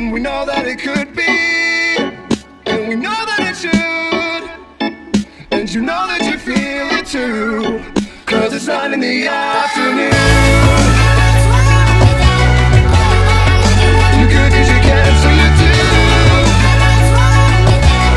And we know that it could be. And we know that it should. And you know that you feel it too. Cause it's not in the afternoon. You you can, so you do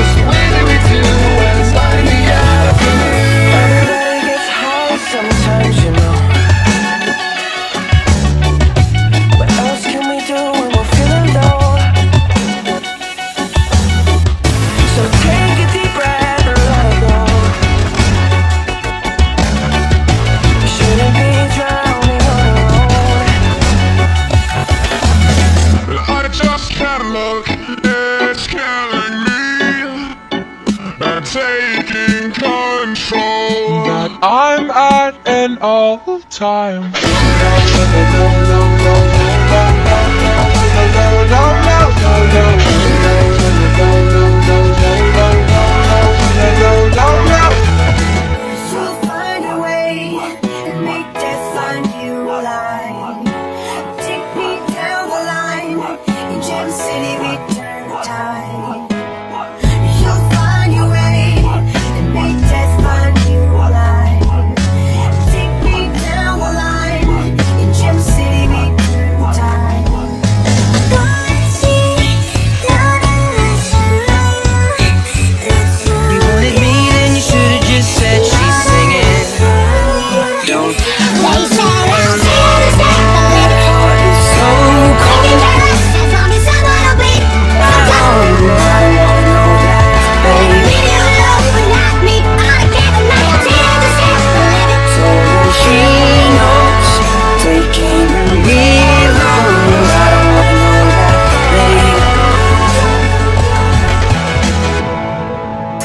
Just the way that we do When it's in the afternoon. Everybody gets high sometimes I'm at an all